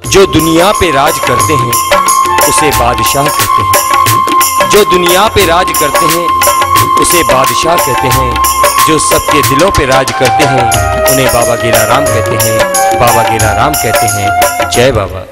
जो दुनिया पे राज करते हैं, उसे बादशाह कहते हैं। जो दुनिया पे राज करते हैं, उसे बादशाह कहते हैं। जो सबके दिलों पे राज करते हैं, उन्हें बाबा गेला राम कहते हैं। बाबा गेला राम कहते हैं, जय बाबा।